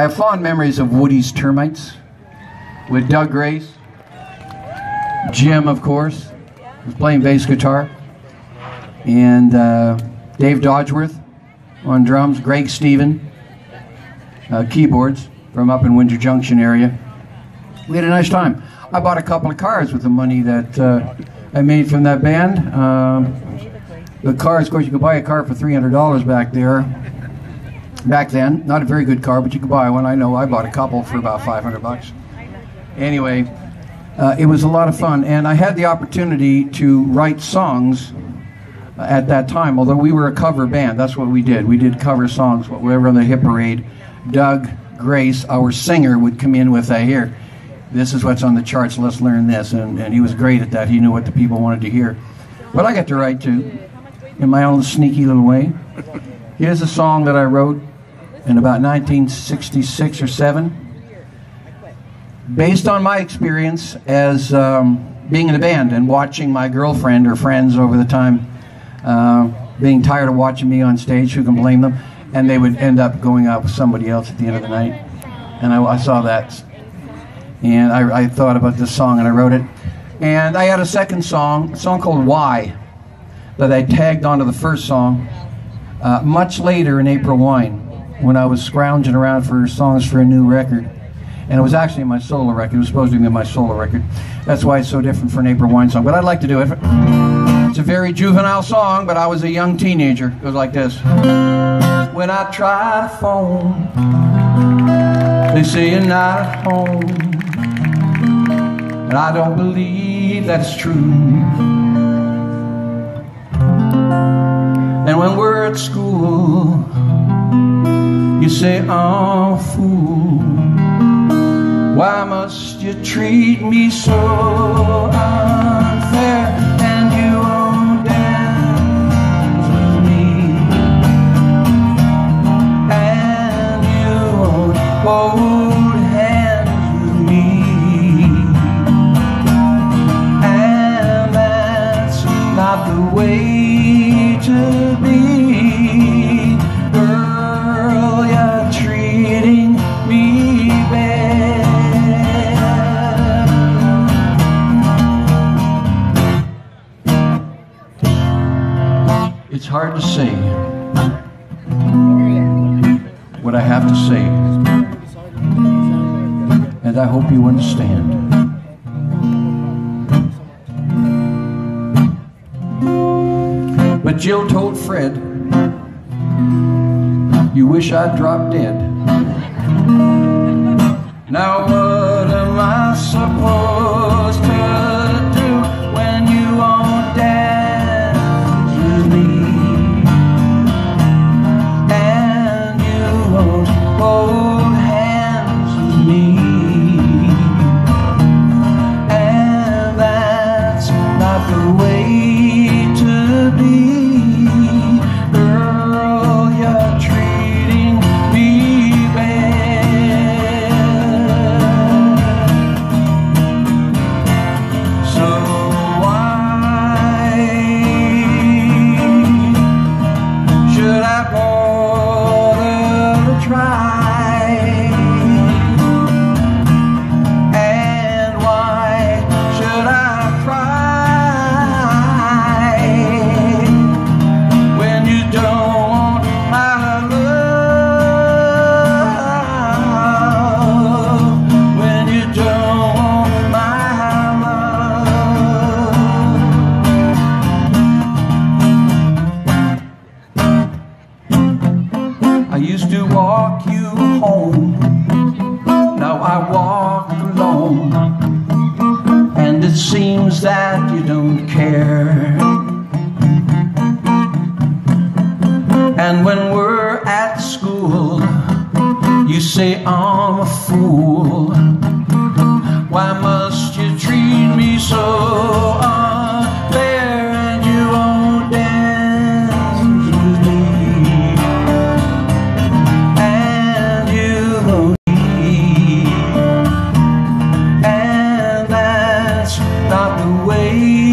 I have fond memories of Woody's Termites with Doug Grace, Jim, of course, was playing bass guitar, and uh, Dave Dodgeworth on drums, Greg Stephen, uh, keyboards from up in Windsor Junction area. We had a nice time. I bought a couple of cars with the money that uh, I made from that band. Um, the cars, of course, you could buy a car for $300 back there back then. Not a very good car, but you could buy one. I know I bought a couple for about 500 bucks. Anyway, uh, it was a lot of fun, and I had the opportunity to write songs uh, at that time. Although we were a cover band, that's what we did. We did cover songs. Whatever on the hit parade, Doug Grace, our singer, would come in with, "I here, this is what's on the charts. Let's learn this," and, and he was great at that. He knew what the people wanted to hear. But I got to write too, in my own sneaky little way. Here's a song that I wrote in about 1966 or 7 based on my experience as um, being in a band and watching my girlfriend or friends over the time uh, being tired of watching me on stage, who can blame them? And they would end up going out with somebody else at the end of the night. And I, I saw that. And I, I, thought about this song and I wrote it. And I had a second song, a song called Why, that I tagged onto the first song uh, much later in April Wine when I was scrounging around for songs for a new record. And it was actually my solo record. It was supposed to be my solo record. That's why it's so different for an April Wine song. But I'd like to do it. It's a very juvenile song, but I was a young teenager. It goes like this. When I try to phone, they say you're not at home. And I don't believe that's true. And when we're at school, you say a fool. Why must you treat me so unfair hard to say what I have to say, and I hope you understand. But Jill told Fred, You wish I'd dropped dead. Now, uh, seems that you don't care. And when we're at school You say I'm a fool. Why must you treat me so the way.